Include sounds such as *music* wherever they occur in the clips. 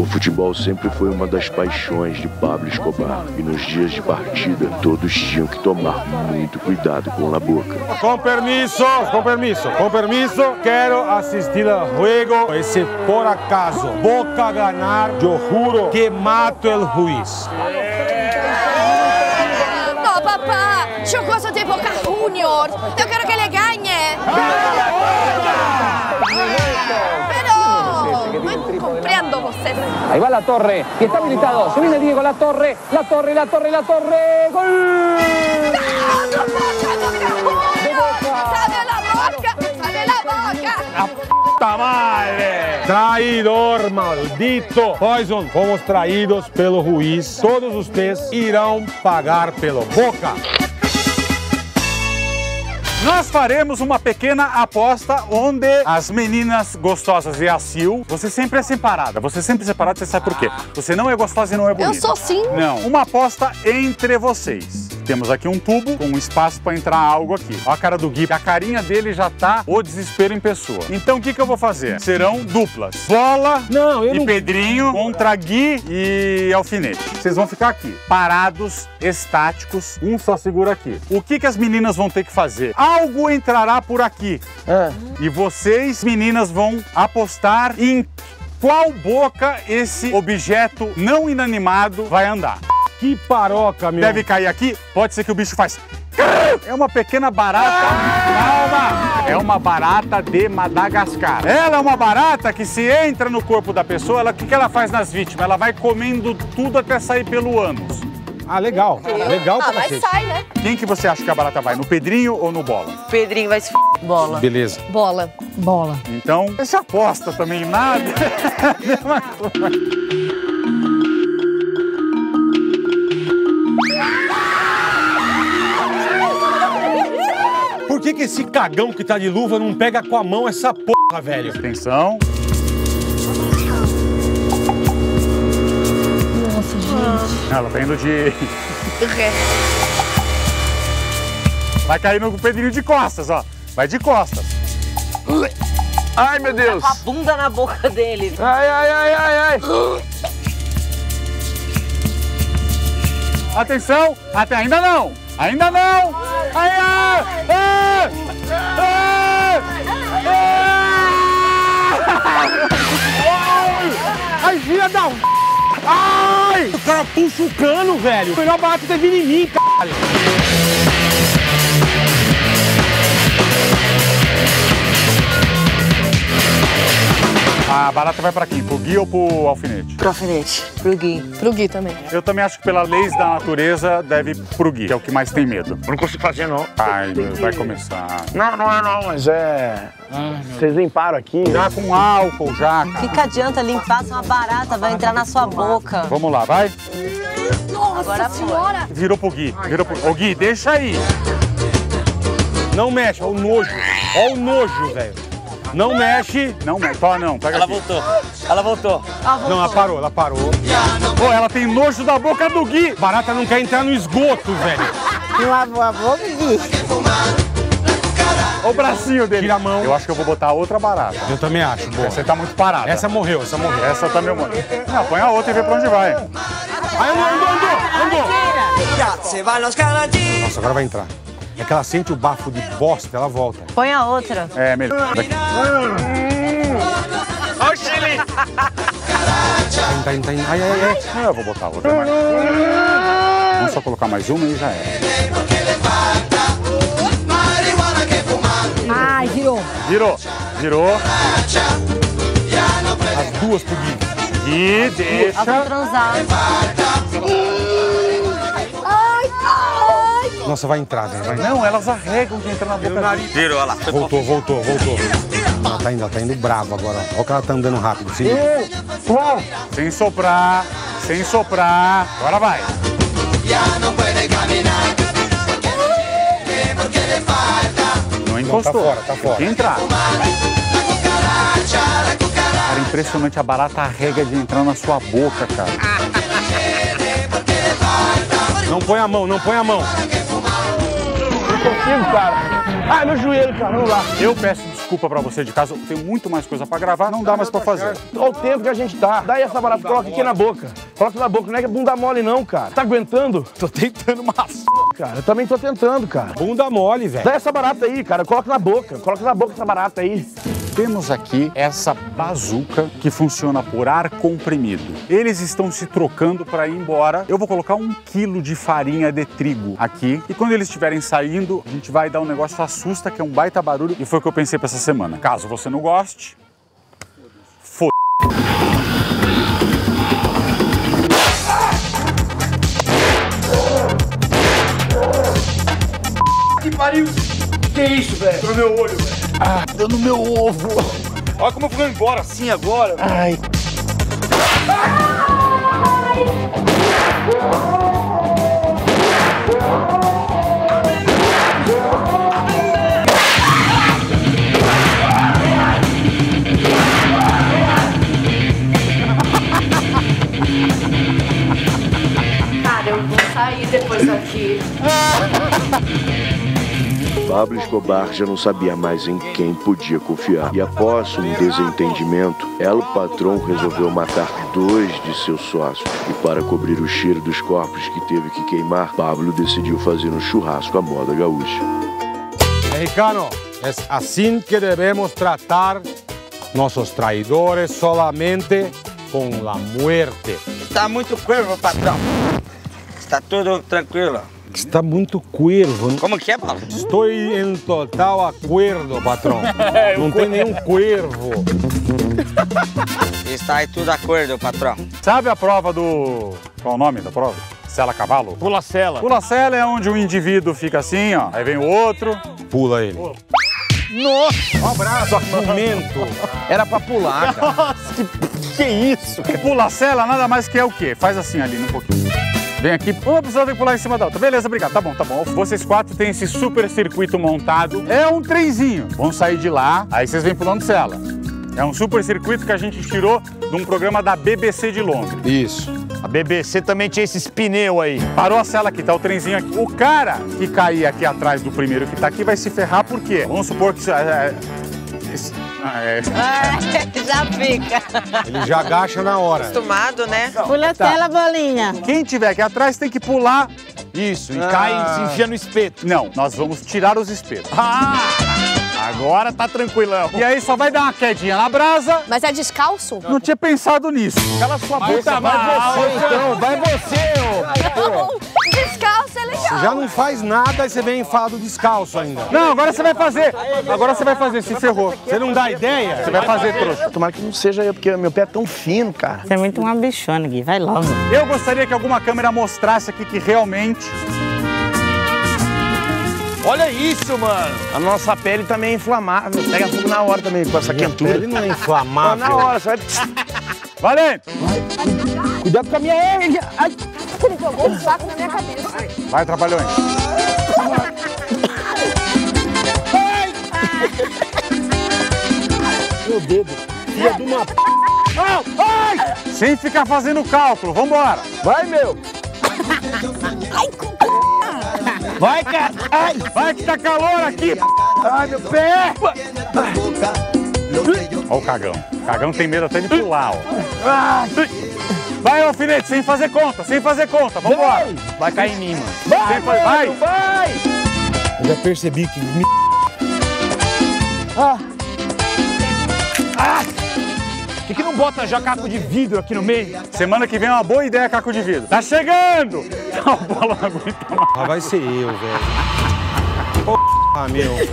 O futebol sempre foi uma das paixões de Pablo Escobar e nos dias de partida todos tinham que tomar muito cuidado com a boca. Com permiso, com permiso, com permiso, quero assistir ao jogo e se por acaso Boca ganhar, eu juro que mato o juiz. No, papà, c'ho cosa di Boca Junior. Io quero che le gagne. Ahí va la torre, y está habilitado. Se viene Diego, la torre, la torre, la torre, la torre. ¡Gol! Sabe la boca, la. Puta madre! Traidor maldito! Poison, fomos traídos pelo juiz. Todos vocês irão pagar pelo Boca. Nós faremos uma pequena aposta onde as meninas gostosas e a Sil, você sempre é separada. Você sempre é separada, você sabe por quê? Você não é gostosa e não é bonita. Eu sou sim. Não, uma aposta entre vocês. Temos aqui um tubo com um espaço para entrar algo aqui. Olha a cara do Gui, a carinha dele já tá o desespero em pessoa. Então o que, que eu vou fazer? Serão duplas. Bola Não, e não- Pedrinho contra Gui e Alfinete. Vocês vão ficar aqui, parados, estáticos, um só segura aqui. O que, que as meninas vão ter que fazer? Algo entrará por aqui. E vocês, meninas, vão apostar em qual boca esse objeto não inanimado vai andar. Que paroca, meu. Deve cair aqui, pode ser que o bicho faz. É uma pequena barata. Calma! É uma barata de Madagascar. Ela é uma barata que se entra no corpo da pessoa, ela- o que, que ela faz nas vítimas? Ela vai comendo tudo até sair pelo ânus. Ah, legal. Legal Ah, pra mas cacete. sai, né? Quem que você acha que a barata vai? No Pedrinho ou no Bola? Pedrinho vai se f... bola. Beleza. Bola. Bola. Então, você aposta também em nada. *laughs* Mesma coisa. Por que, que esse cagão que tá de luva não pega com a mão essa porra, velho? Atenção. Nossa, gente. Ela tá indo de. *laughs* Vai cair no Pedrinho de costas, ó. Vai de costas. Ai, meu Deus. A bunda na boca dele. Ai, ai, ai, ai, ai. Atenção! Até ainda não! Ainda não! Ai, ai, ai, ai, ai. Ai, filha da... Ai! O cara puxa o cano, velho. O melhor barato ter vindo em mim, caralho. A barata vai pra quem? Pro Gui ou pro alfinete? Pro alfinete, pro Gui. Pro Gui também. Eu também acho que pela leis da natureza deve pro Gui, que é o que mais tem medo. Eu não consigo fazer, não. Ai, meu, vai começar. Não, não é não, mas é. Vocês limparam aqui. Já com álcool, já, O cara. que, que adianta limpar se uma barata vai entrar na sua boca? Vamos lá, vai. Nossa Agora foi. senhora! Virou pro Gui. Virou pro... Ô, Gui, deixa aí. Não mexe, olha o nojo. Olha o nojo, velho. Não mexe. Não, não, tó não. Pega aqui. voltou. Ela voltou. Não, ela parou, ela parou. Pô, ela tem nojo da boca do Gui. Barata não quer entrar no esgoto, velho. Avô, avô, Vivi. Olha o bracinho dele. Tira a mão. Eu acho que eu vou botar outra barata. Eu também acho, boa. Você tá muito parada. Essa morreu, essa morreu. Essa tá mano. Não, põe a outra e vê pra onde vai. Aí andou, andou, andou, andou. Nossa, agora vai entrar. É que ela sente o bafo de bosta, ela volta. Põe a outra. É, melhor. Daqui. Olha o Chile! Ai, ai, ai. Ah, eu vou botar outra. mais. Vamos só colocar mais uma e já é. Ai, virou. Virou. Virou. As duas pro Gui. Gui, Elas vão deixa. transar. Nossa, vai entrar, velho. Vai entrar. Não, elas arregam de entrar na boca dele. Virou, olha lá. Voltou, voltou, voltou. Ela tá indo, ela tá indo brava agora. Olha o que ela tá andando rápido. Se. Sem soprar, sem soprar. Agora vai. Não encostou. Não, tá fora, tá fora. Tem que entrar. Cara, impressionante. A barata arrega de entrar na sua boca, cara. Não põe a mão, não põe a mão. Consigo, cara. Ai, meu joelho, cara. Vamos lá. Eu peço desculpa. desculpa pra você de casa, eu tenho muito mais coisa pra gravar, não dá mais pra fazer. Olha o tempo que a gente tá. Daí essa barata, coloca aqui na boca. Coloca na boca, não é que é bunda mole não, cara. Tá aguentando? Tô tentando uma Cara, eu também tô tentando, cara. bunda mole, velho. Dá essa barata aí, cara. Coloca na boca. Coloca na boca essa barata aí. Temos aqui essa bazuca que funciona por ar comprimido. Eles estão se trocando para ir embora. Eu vou colocar um quilo de farinha de trigo aqui e quando eles estiverem saindo, a gente vai dar um negócio assusta que é um baita barulho e foi o que eu pensei para essa semana. Caso você não goste, foda. Que pariu! Que isso, velho? No meu olho, velho. Ah, deu no meu ovo. Olha como eu fui embora assim agora. Ai. Cara, Pablo Escobar já não sabia mais em quem podia confiar. E após um desentendimento, El Patrão resolveu matar dois de seus sócios. E para cobrir o cheiro dos corpos que teve que queimar, Pablo decidiu fazer um churrasco à moda gaúcha. Mexicano, es así que debemos tratar nuestros traidores solamente con la muerte. Está muito curvo, patrão. Está tudo tranquilo. Está muito cuervo. Como que é, Paulo? Estoy en total acuerdo, patrão. *laughs* Não tem nenhum cuervo. Está aí tudo de acordo, patrão. Sabe a prova do. Qual é o nome da prova? Sela cavalo? Pula cela. Pula cela é onde um indivíduo fica assim, ó. Aí vem o outro. Pula ele. Nossa! Um abraço, jumento. Era pra pular, cara. Nossa, que, que isso? Pula cela nada mais que é o quê? Faz assim ali, um pouquinho. Vem aqui, uma pessoa tem que pular em cima da outra. Beleza, obrigado. Tá bom, tá bom. Vocês quatro têm esse super circuito montado. É um trenzinho. Vão sair de lá, aí vocês vêm pulando cela. É um super circuito que a gente tirou de um programa da BBC de Londres. Isso. A BBC também tinha esses pneus aí. Parou a cela aqui, tá o trenzinho aqui. O cara que cair aqui atrás do primeiro que tá aqui vai se ferrar por quê? Vamos supor que... isso é- é- ah, é- *laughs* Já fica. Ele já agacha na hora. Acostumado, né? Pula Tá. tela, bolinha. Quem tiver aqui atrás tem que pular. Isso, e cai Ah. se enfia no espeto. Não, nós vamos tirar os espetos. Ah! Agora tá tranquilão. E aí só vai dar uma quedinha na brasa. Mas é descalço? Não tinha pensado nisso. Cala sua boca, vai você então, vai você, ô. Já não faz nada e você vem enfado descalço ainda. Não, agora você vai fazer. Agora você vai fazer, se ferrou. Você não dá ideia? Você vai fazer, trouxa. Tomara que não seja eu, porque meu pé é tão fino, cara. Você é muito uma bichona, Gui. Vai logo. Eu gostaria que alguma câmera mostrasse aqui que realmente. Olha isso, mano. A nossa pele também é inflamável. Pega fogo na hora também com essa Minha quentura. pele não é inflamável. *laughs* na hora, você vai... Valente! Cuidado com a minha hernia. Ai. Ele jogou um saco na minha cabeça. Vai, trabalhões. Meu dedo. Filha de uma p... Sem ficar fazendo cálculo, vambora! Vai, meu. Vai, cara. Ai, Vai que tá calor aqui! ai, meu pé. Ó o cagão. O cagão tem medo até de pular, ó. Ai. Vai, alfinete, sem fazer conta, sem fazer conta, vambora! Vai cair em mim, mano. Vai, vai. mano, vai. Eu já percebi que me... Por que, que não bota já caco de vidro aqui no meio? Semana que vem é uma boa ideia, caco de vidro. Tá chegando! *laughs* Não, o bola não aguenta mais. Ah, vai ser eu, velho. Ah, meu. *laughs*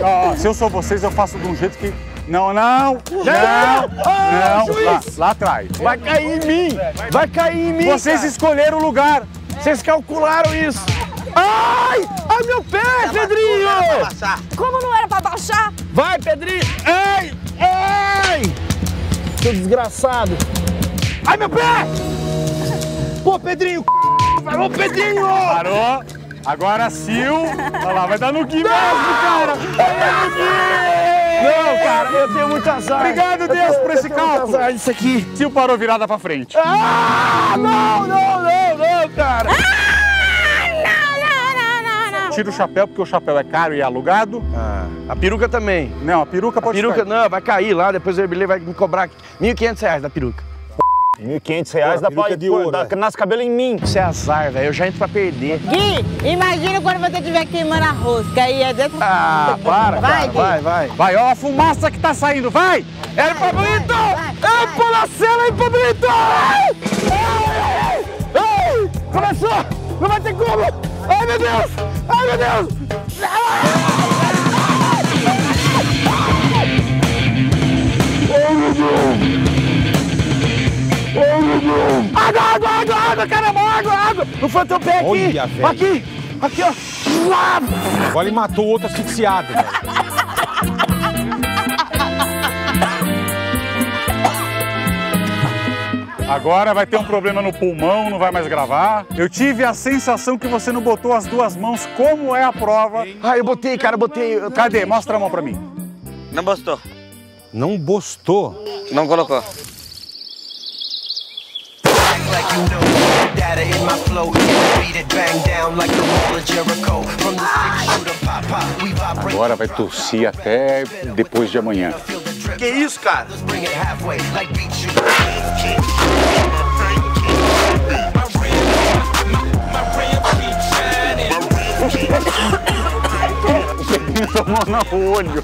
Ó, se eu sou vocês, eu faço de um jeito que. Não, não! Não! Não! Lá, lá atrás. Vai cair em mim. Vai cair em mim, Vocês escolheram o lugar. Vocês calcularam isso. Ai! Ai, meu pé, Pedrinho! Como não era pra baixar? Vai, Pedrinho! Ai! Ai! Seu desgraçado! Ai, meu pé! Pô, Pedrinho! Ô, Pedrinho! Parou. Agora Sil. Olha lá, vai dar no Gui mesmo, cara. Eu tenho muito azar. Obrigado, Eu Deus, tenho- por esse cálculo. azar disso aqui. Sil parou virada pra frente. Ah! Não, não, não, não, cara! tira o chapéu, porque o chapéu é caro e é alugado. Ah, a peruca também. Não, a peruca A pode peruca cair. não, vai cair lá, depois o Herbilê vai me cobrar 1.500 reais da peruca. 1.500 reais Pô, dá pra peruca é de ouro, dá, nasce cabelo em mim. Isso é azar, velho. Eu já entro pra perder. Gui, imagina quando você estiver queimando a rosca aí é dentro. Ah, para, Vai, cara. Gui. Vai, vai. Vai, ó a fumaça que tá saindo, vai! É Pablito! vai, É Polacela aí, Pablito! Ai! Ai! Ai! Começou! Não vai ter como! Ai, meu Deus! Ai, meu Deus! Água, água, caramba, água, água! Não foi teu pé aqui! Olha, velho. Aqui! Aqui, ó! Agora ele matou o outro asfixiado, velho. Agora vai ter um problema no pulmão, não vai mais gravar. Eu tive a sensação que você não botou as duas mãos. Como é a prova? Ah, eu botei, cara, eu botei. eu- Cadê? Mostra a mão pra mim. Não gostou. Não gostou. Não colocou. Like you know data in my flow. Beat it bang down like the wall of Jericho. From the six shooter pop pop, we vibrate. Agora vai tossir até depois de amanhã. Que isso, cara? Bring it halfway like beat you. *laughs* Tomou no olho.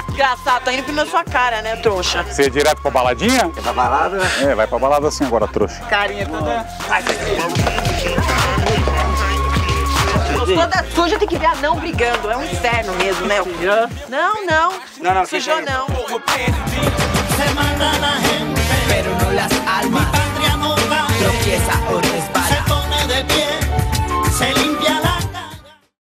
*laughs* Engraçado, tá indo na sua cara, né, trouxa? Você é direto pra baladinha? É pra balada, né? É, vai pra balada assim agora, trouxa. Carinha toda. Toda suja tem que ver anão brigando. É um inferno mesmo, né? Não, não. Não, não, Sujou quem não. Se